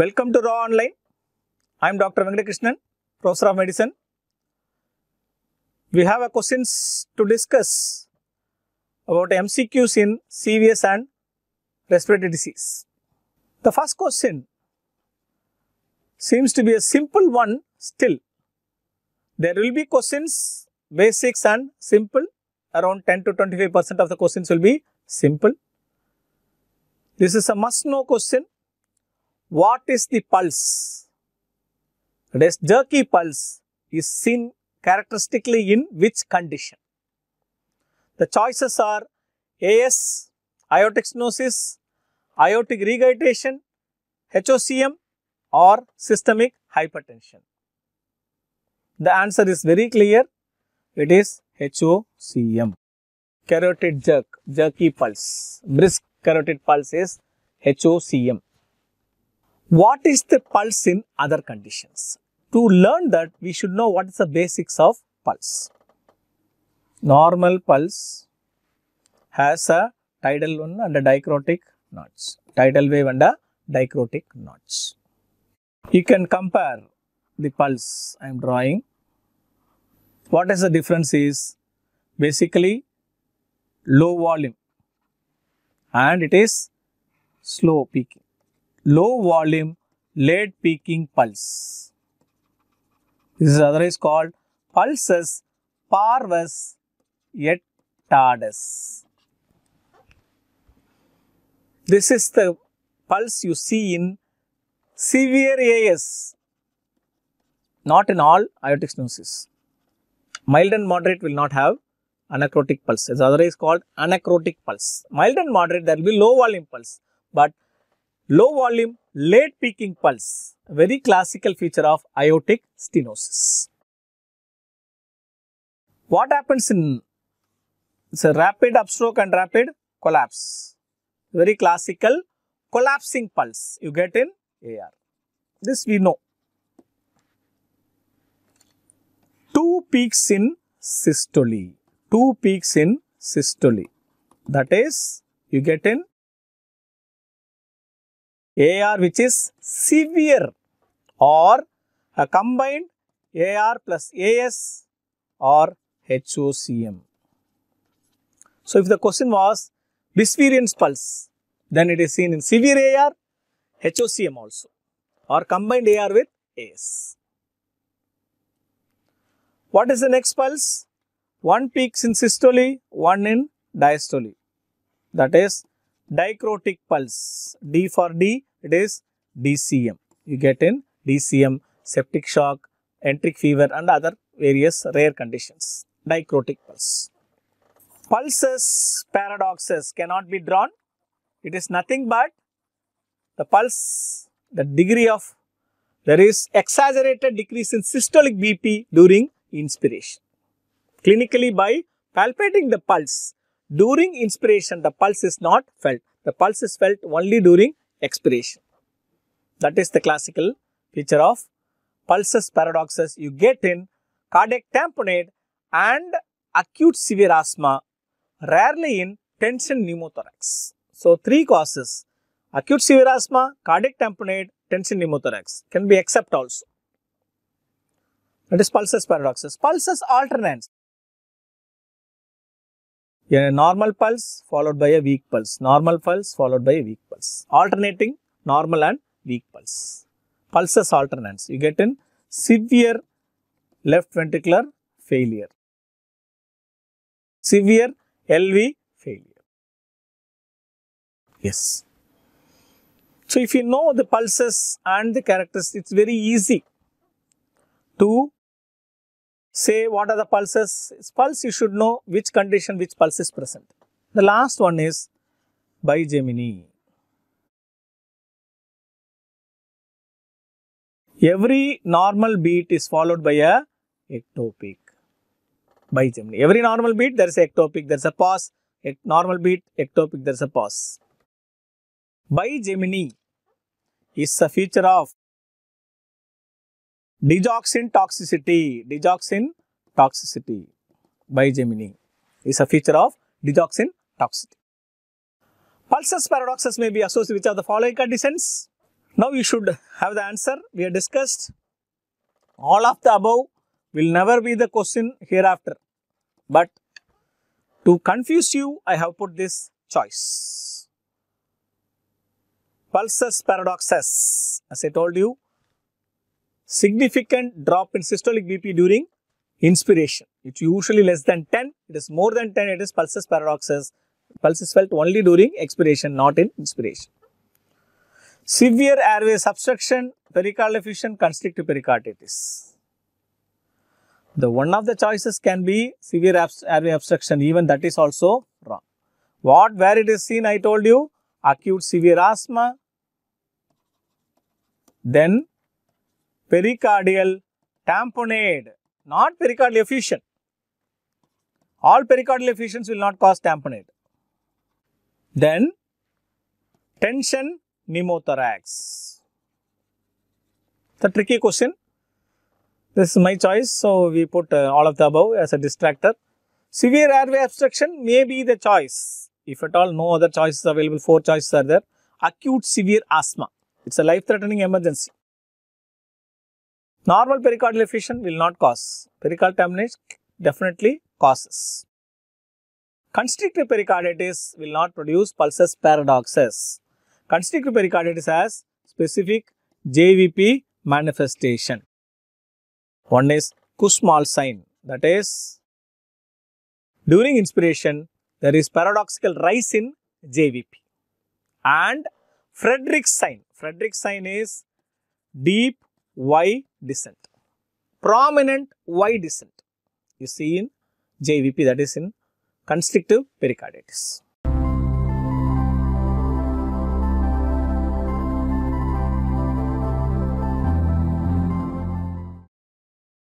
Welcome to Raaonline. I am Dr. Venkatakrishnan, Professor of Medicine. We have a questions to discuss about MCQs in CVS and respiratory disease. The first question seems to be a simple one still. There will be questions, basics and simple. Around 10 to 25 percent of the questions will be simple. This is a must know question. What is the pulse? It is jerky pulse is seen characteristically in which condition? The choices are AS, aortic stenosis, aortic regurgitation, HOCM or systemic hypertension. The answer is very clear. It is HOCM. Carotid jerk, jerky pulse, brisk carotid pulse is HOCM. What is the pulse in other conditions? To learn that, we should know what is the basics of pulse. Normal pulse has a tidal one and a dicrotic notch. Tidal wave and a dicrotic notch. You can compare the pulse I am drawing. What is the difference is basically low volume and it is slow peaking. Low volume late peaking pulse. This is otherwise called pulsus parvus et tardus. This is the pulse you see in severe AS, not in all aortic stenosis. Mild and moderate will not have anacrotic pulse. It's otherwise called anacrotic pulse. Mild and moderate, there will be low volume pulse, but low volume late peaking pulse, very classical feature of aortic stenosis. What happens in it's a rapid upstroke and rapid collapse. Very classical collapsing pulse you get in AR. This we know. Two peaks in systole. Two peaks in systole. That is, you get in AR which is severe or a combined AR plus AS or HOCM. So, if the question was bisferiens pulse, then it is seen in severe AR, HOCM also or combined AR with AS. What is the next pulse? One peaks in systole, one in diastole. That is dicrotic pulse. D for D, it is DCM. You get in DCM, septic shock, enteric fever and other various rare conditions. Dicrotic pulse. Pulsus paradoxus cannot be drawn. It is nothing but the pulse, the degree of there is exaggerated decrease in systolic BP during inspiration. Clinically by palpating the pulse during inspiration the pulse is not felt. The pulse is felt only during expiration. That is the classical feature of pulsus paradoxus you get in cardiac tamponade and acute severe asthma, rarely in tension pneumothorax. So, three causes acute severe asthma, cardiac tamponade, tension pneumothorax can be accept also. That is pulsus paradoxus. Pulsus alternans. A normal pulse followed by a weak pulse. Normal pulse followed by a weak pulse. Alternating normal and weak pulse. Pulsus alternans. You get in severe left ventricular failure. Severe LV failure. Yes. So, if you know the pulses and the characters, it's very easy to say what are the pulses. Pulse, you should know which condition which pulse is present. The last one is bigeminy. Every normal beat is followed by a ectopic. Bigeminy. Every normal beat, there is a ectopic, there is a pause. Normal beat, ectopic, there is a pause. Bigeminy is a feature of digoxin toxicity. Digoxin toxicity. Bigeminy is a feature of digoxin toxicity. Pulsus paradoxus may be associated with which of the following conditions? Now you should have the answer. We have discussed all of the above will never be the question hereafter. But to confuse you, I have put this choice. Pulsus paradoxus. As I told you, significant drop in systolic BP during inspiration. It's usually less than 10. It is more than 10. It is pulsus paradoxus. Pulse is felt only during expiration, not in inspiration. Severe airways obstruction, pericardial effusion, constrictive pericarditis. The one of the choices can be severe airway obstruction, even that is also wrong. What, where it is seen, I told you, acute severe asthma, then pericardial tamponade, not pericardial effusion. All pericardial effusions will not cause tamponade. Then tension pneumothorax. A tricky question. This is my choice. So, we put uh, all of the above as a distractor. Severe airway obstruction may be the choice. If at all no other choices available, four choices are there. Acute severe asthma. It's a life-threatening emergency. Normal pericardial effusion will not cause. Pericardial tamponade definitely causes. Constrictive pericarditis will not produce pulsus paradoxus. Constrictive pericarditis has specific JVP manifestation. One is Kussmaul sign that is during inspiration there is paradoxical rise in JVP and Friedreich's sign. Friedreich's sign is deep Y descent, prominent Y descent you see in JVP that is in constrictive pericarditis.